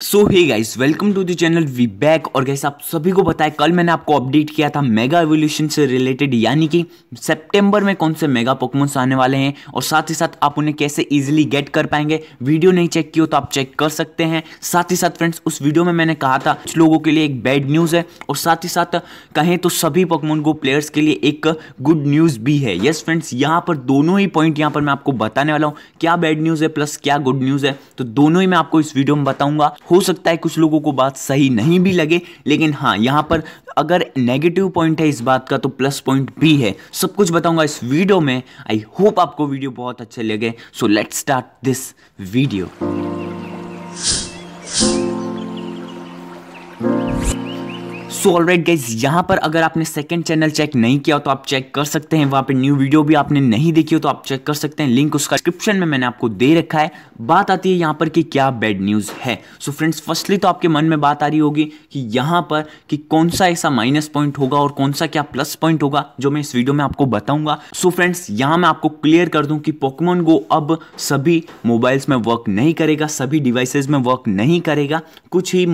So hey guys welcome to the channel we back और guys आप सभी को बताया कल मैंने आपको अपडेट किया था मेगा एवोल्यूशन से रिलेटेड यानी कि सितंबर में कौन से मेगा पोकमोन्स आने वाले हैं और साथ ही साथ आप उन्हें कैसे इजीली गेट कर पाएँगे। वीडियो नहीं चेक की हो तो आप चेक कर सकते हैं। साथ ही साथ फ्रेंड्स उस वीडियो में मैंने कहा था, कुछ लोगों के लिए एक बैड न्यूज़ है और साथ ही साथ कहें तो सभी पोकमोन गो प्लेयर्स के लिए एक गुड न्यूज़ भी है। यस फ्रेंड्स यहाँ पर दोनों ही पॉइंट यहाँ पर मैं आपको बताने वाला हूँ, क्या बैड न्यूज़ है प्लस क्या गुड न्यूज़ है। तो दोनों ही मैं आपको इस वीडियो में बताऊँगा। हो सकता है कुछ लोगों को बात सही नहीं भी लगे, लेकिन हाँ यहाँ पर अगर नेगेटिव पॉइंट है इस बात का तो प्लस पॉइंट भी है। सब कुछ बताऊँगा इस वीडियो में। आई होप आपको वीडियो बहुत अच्छे लगे। So let start this video so alright guys यहाँ पर अगर आपने सेकंड चैनल चेक नहीं किया तो आप चेक कर सकते हैं। वहाँ पे न्यू वीडियो भी आपने नहीं देखी हो तो आप चेक कर सकते हैं। लिंक उसका डिस्क्रिप्शन में मैंने आपको दे रखा है। बात आती है यहाँ पर कि क्या बैड न्यूज़ है। सो फ्रेंड्स फर्स्टली तो आपके मन में बात आ रही होगी कि यहाँ पर कि कौन सा ऐसा माइनस पॉइंट होगा और कौन सा क्या प्लस पॉइंट होगा, जो मैं इस वीडियो में आपको बताऊँगा। सो फ्रेंड्स यहाँ मैं आपको क्लियर कर दूँ कि पोकमोन गो अब सभी मोबाइल्स में वर्क नहीं करेगा, सभी डिवाइसेज में वर्क नहीं करेगा। कुछ ही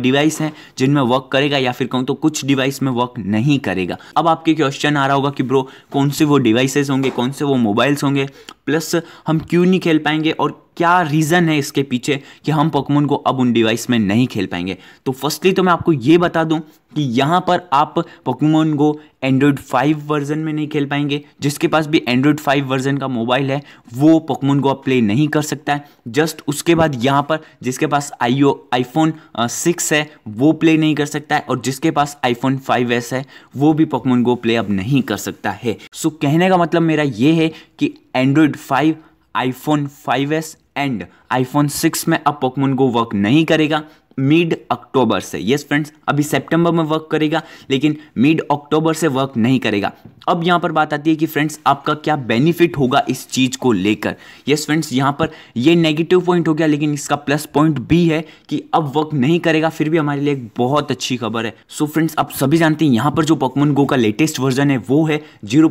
डिवाइस हैं जिनमें वर्क करेगा या फिर कहूँ तो कुछ डिवाइस में वर्क नहीं करेगा। अब आपके क्वेश्चन आ रहा होगा कि ब्रो कौन से वो डिवाइसेस होंगे, कौन से वो मोबाइल्स होंगे? प्लस हम क्यों नहीं खेल पाएँगे और क्या रीज़न है इसके पीछे कि हम पोकमोन को अब उन डिवाइस में नहीं खेल पाएँगे? तो फर्स्टली तो मैं आपको ये बता दूँ कि यहाँ पर आप पोकमोन को एंड्रॉयड 5 वर्जन में नहीं खेल पाएँगे। जिसके पास भी एंड्रॉयड 5 वर्जन का मोबाइल है वो पोकमोन को अब प्ले नहीं कर सकता है। जस्ट उसके बाद यहाँ पर जिसके पास आई आईफोन सिक्स है वो प्ले नहीं कर सकता है। और जिसके पास आईफोन 5s है वो भी पोकमोन को प्ले अब नहीं कर सकता है। सो so, कहने का मतलब मेरा ये है कि Android 5 iPhone 5s and iPhone 6 में अब पोकमोन गो वर्क नहीं करेगा मिड अक्टूबर से। यस फ्रेंड्स अभी सितंबर में वर्क करेगा, लेकिन मिड अक्टूबर से वर्क नहीं करेगा। अब यहाँ पर बात आती है कि फ्रेंड्स आपका क्या बेनिफिट होगा इस चीज़ को लेकर? यस फ्रेंड्स यहाँ पर ये नेगेटिव पॉइंट हो गया, लेकिन इसका प्लस पॉइंट भी है कि अब वर्क नहीं करेगा, फिर भी हमारे लिए एक बहुत अच्छी खबर है। सो so फ्रेंड्स आप सभी जानते हैं, यहाँ पर जो पॉकमोन गो का लेटेस्ट वर्जन है, वो है ज़ीरो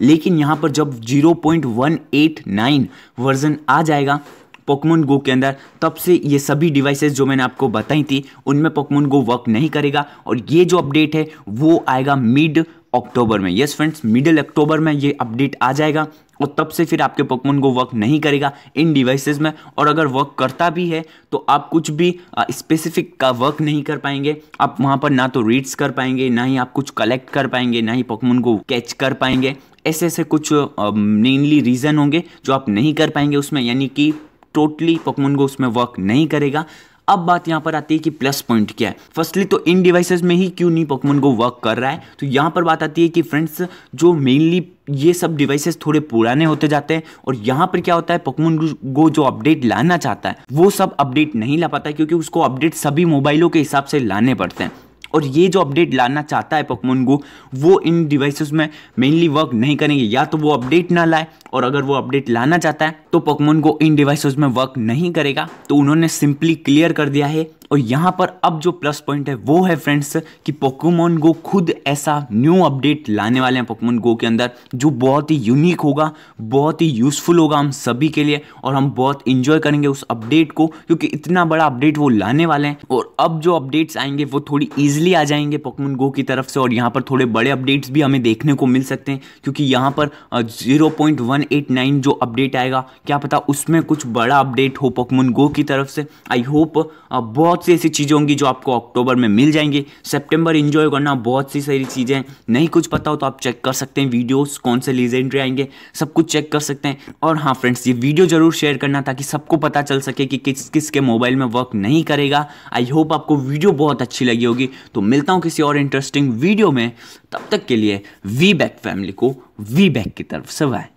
लेकिन यहाँ पर जब ज़ीरो वर्जन आ जाएगा पोकमोन गो के अंदर, तब से ये सभी डिवाइसेस जो मैंने आपको बताई थी, उनमें पोकमोन गो वर्क नहीं करेगा। और ये जो अपडेट है, वो आएगा मिड अक्टूबर में। यस फ्रेंड्स मिडिल अक्टूबर में ये अपडेट आ जाएगा और तब से फिर आपके पोकमोन को वर्क नहीं करेगा इन डिवाइसेस में। और अगर वर्क करता भी है तो आप कुछ भी स्पेसिफिक का वर्क नहीं कर पाएँगे। आप वहाँ पर ना तो रीड्स कर पाएँगे, ना ही आप कुछ कलेक्ट कर पाएँगे, ना ही पोकमोन को कैच कर पाएँगे। ऐसे ऐसे कुछ मेनली रीज़न होंगे जो आप नहीं कर पाएँगे उसमें। यानी कि टोटली पोकमोन गो उसमें वर्क नहीं करेगा। अब बात यहाँ पर आती है कि प्लस पॉइंट क्या है। फर्स्टली तो इन डिवाइसेस में ही क्यों नहीं पोकमोन गो वर्क कर रहा है? तो यहाँ पर बात आती है कि फ्रेंड्स जो मेनली ये सब डिवाइसेस थोड़े पुराने होते जाते हैं और यहाँ पर क्या होता है पोकमोन गो जो अपडेट लाना चाहता है, वो सब अपडेट नहीं ला पाता क्योंकि उसको अपडेट सभी मोबाइलों के हिसाब से लाने पड़ते हैं। और ये जो अपडेट लाना चाहता है पोकमोन गो वो इन डिवाइसेस में मेनली वर्क नहीं करेंगे। या तो वो अपडेट ना लाए और अगर वो अपडेट लाना चाहता है तो पोकमोन गो इन डिवाइसेस में वर्क नहीं करेगा। तो उन्होंने सिंपली क्लियर कर दिया है और यहाँ पर अब जो प्लस पॉइंट है, वो है फ्रेंड्स कि पोकेमोन गो खुद ऐसा न्यू अपडेट लाने वाले हैं पोकेमोन गो के अंदर, जो बहुत ही यूनिक होगा, बहुत ही यूजफुल होगा हम सभी के लिए, और हम बहुत इंजॉय करेंगे उस अपडेट को, क्योंकि इतना बड़ा अपडेट वो लाने वाले हैं। और अब जो अपडेट्स आएँगे, वो थोड़ी ईजिली आ जाएँगे पोकेमोन गो की तरफ़ से, और यहाँ पर थोड़े बड़े अपडेट्स भी हमें देखने को मिल सकते हैं, क्योंकि यहाँ पर ज़ीरो जो अपडेट आएगा, क्या पता उसमें कुछ बड़ा अपडेट हो पोकेमोन गो की तरफ़ से। आई होप बहुत बहुत सी ऐसी चीज़ें होंगी जो आपको अक्टूबर में मिल जाएँगी। सितंबर इंजॉय करना बहुत सी सारी चीज़ें नहीं कुछ पता हो तो आप चेक कर सकते हैं वीडियोस कौन से लीजेंडरी आएँगे, सब कुछ चेक कर सकते हैं। और हाँ फ्रेंड्स ये वीडियो ज़रूर शेयर करना ताकि सबको पता चल सके कि किस किस के मोबाइल में वर्क नहीं करेगा। आई होप आपको वीडियो बहुत अच्छी लगी होगी। तो मिलता हूँ किसी और इंटरेस्टिंग वीडियो में। तब तक के लिए वी बैक फैमिली को वी बैक की तरफ़ से बाय